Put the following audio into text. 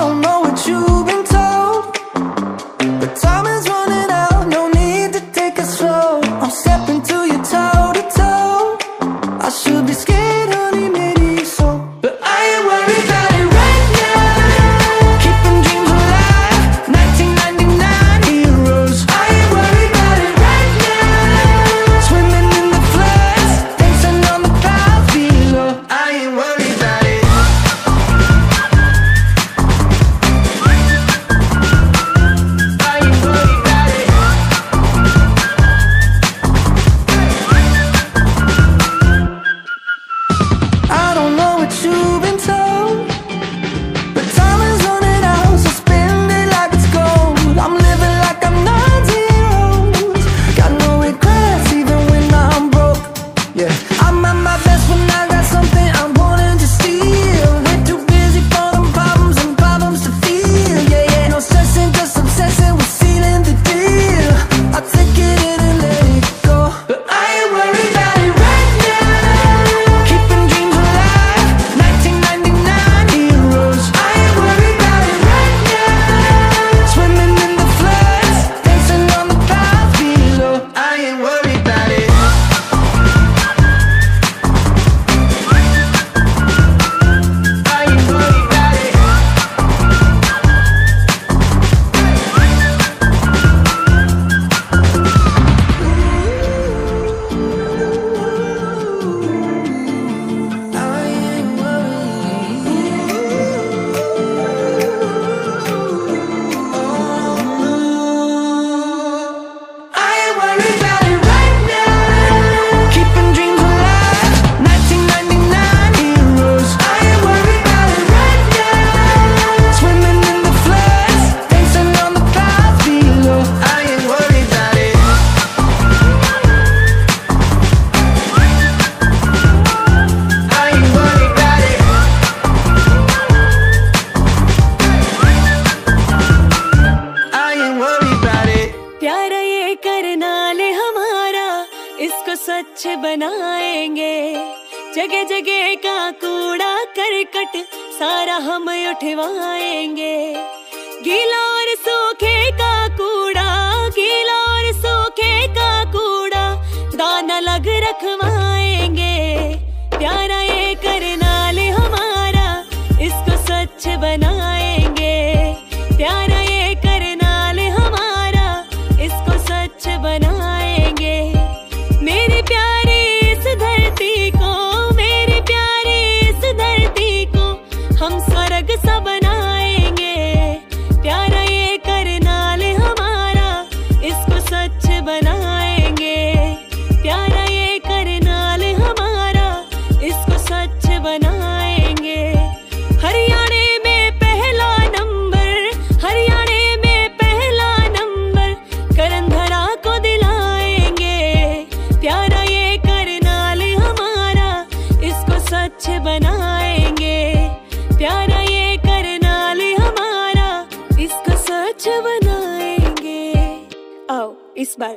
don't know what you've been told But time is running out, no need to take slow I'm stepping to you प्यार करनाले हमारा, इसको स्वच्छ बनाएँगे। जगह जगह का कूड़ा, करकट सारा हम उठवाएँगे। गीला और सूखे का इस बार